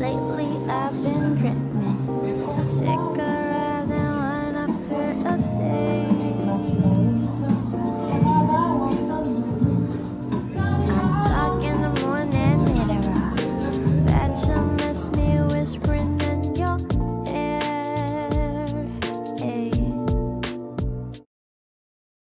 Lately I've been drinking.